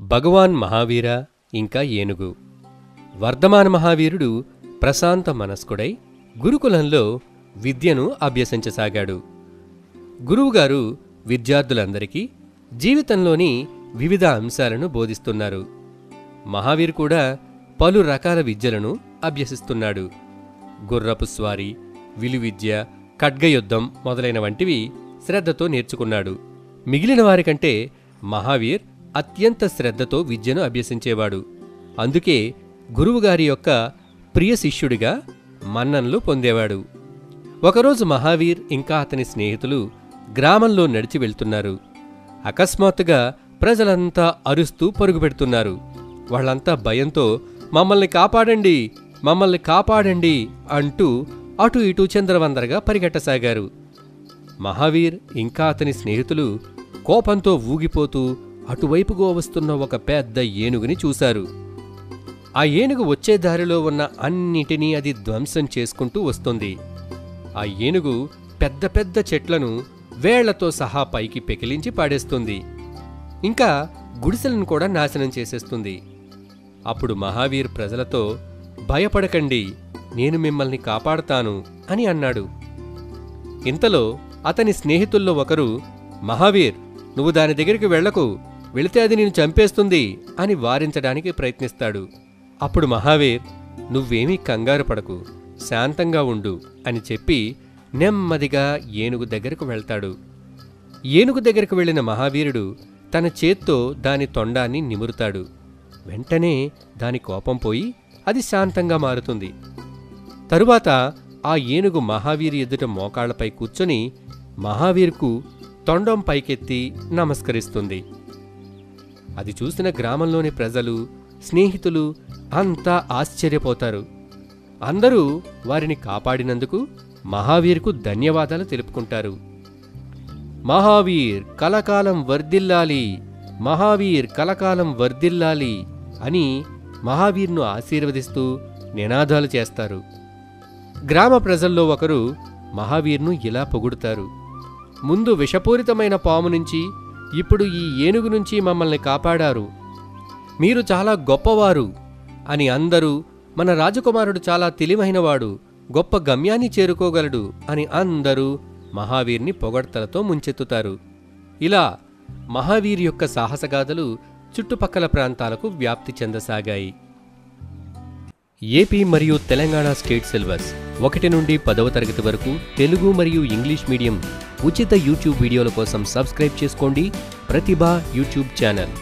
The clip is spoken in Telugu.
భగవాన్ మహావీర ఇంకా ఏనుగు. వర్ధమాన మహావీరుడు ప్రశాంత మనస్కుడై గురుకులంలో విద్యను అభ్యసించసాగాడు. గురువుగారు విద్యార్థులందరికీ జీవితంలోని వివిధ అంశాలను బోధిస్తున్నారు. మహావీర్ కూడా పలు రకాల విద్యలను అభ్యసిస్తున్నాడు. గుర్రపు స్వారీ విలువిద్య ఖడ్గయుద్ధం మొదలైన వంటివి శ్రద్ధతో నేర్చుకున్నాడు. మిగిలిన వారికంటే మహావీర్ అత్యంత శ్రద్ధతో విద్యను అభ్యసించేవాడు. అందుకే గురువుగారి యొక్క ప్రియ శిష్యుడిగా మన్ననలు పొందేవాడు. ఒకరోజు మహావీర్ ఇంకా అతని స్నేహితులు గ్రామంలో నడిచి వెళ్తున్నారు. అకస్మాత్తుగా ప్రజలంతా అరుస్తూ పరుగుపెడుతున్నారు. వాళ్ళంతా భయంతో మమ్మల్ని కాపాడండి! మమ్మల్ని కాపాడండి! అంటూ అటు ఇటు చంద్రవందరగా పరిగెట్టసాగారు. మహావీర్ ఇంకా అతని స్నేహితులు కోపంతో ఊగిపోతూ అటువైపుగా వస్తున్న ఒక పెద్ద ఏనుగుని చూశారు. ఆ ఏనుగు వచ్చే దారిలో ఉన్న అన్నిటినీ అది ధ్వంసం చేసుకుంటూ వస్తుంది. ఆ ఏనుగు పెద్ద పెద్ద చెట్లను వేళ్ళతో సహా పైకి పెకిలించి పాడేస్తుంది. ఇంకా గుడిసెలను కూడా నాశనం చేసేస్తుంది. అప్పుడు మహావీర్ ప్రజలతో భయపడకండి నేను మిమ్మల్ని కాపాడతాను అని అన్నాడు. ఇంతలో అతని స్నేహితుల్లో ఒకరు మహావీర్ నువ్వు దాని దగ్గరికి వెళ్ళకు వెళితే అది నేను చంపేస్తుంది అని వారించడానికి ప్రయత్నిస్తాడు. అప్పుడు మహావీర్ నువ్వేమీ కంగారు పడకు శాంతంగా ఉండు అని చెప్పి నెమ్మదిగా ఏనుగు దగ్గరకు వెళ్తాడు. ఏనుగు దగ్గరకు వెళ్ళిన మహావీరుడు తన చేత్తో దాని తొండాన్ని నిమురుతాడు. వెంటనే దాని కోపం పోయి అది శాంతంగా మారుతుంది. తరువాత ఆ ఏనుగు మహావీరు ఎదుట మోకాళ్ళపై కూర్చొని మహావీర్కు తొండం పైకెత్తి నమస్కరిస్తుంది. అది చూసిన గ్రామంలోని ప్రజలు స్నేహితులు అంతా ఆశ్చర్యపోతారు. అందరూ వారిని కాపాడినందుకు మహావీర్కు ధన్యవాదాలు తెలుపుకుంటారు. మహావీర్ కలకాలం వర్ధిల్లాలి మహావీర్ కలకాలం వర్ధిల్లాలి అని మహావీర్ను ఆశీర్వదిస్తూ నినాదాలు చేస్తారు. గ్రామ ప్రజల్లో ఒకరు మహావీర్ను ఇలా పొగుడుతారు. ముందు విషపూరితమైన పాము నుంచి ఇప్పుడు ఈ ఏనుగు నుంచి మమ్మల్ని కాపాడారు. మీరు చాలా గొప్పవారు అని అందరూ మన రాజకుమారుడు చాలా తెలివైనవాడు గొప్ప గమ్యాన్ని చేరుకోగలడు అని అందరూ మహావీర్ని పొగడ్తలతో ముంచెత్తుతారు. ఇలా మహావీర్ యొక్క సాహసగాథలు చుట్టుపక్కల ప్రాంతాలకు వ్యాప్తి చెందసాగాయి. ఏపీ మరియు తెలంగాణ స్టేట్ సిలబస్ ఒకటి నుండి పదవ తరగతి వరకు తెలుగు మరియు ఇంగ్లీష్ మీడియం ఉచిత యూట్యూబ్ వీడియోల కోసం సబ్స్క్రైబ్ చేసుకోండి. Pratibha YouTube channel.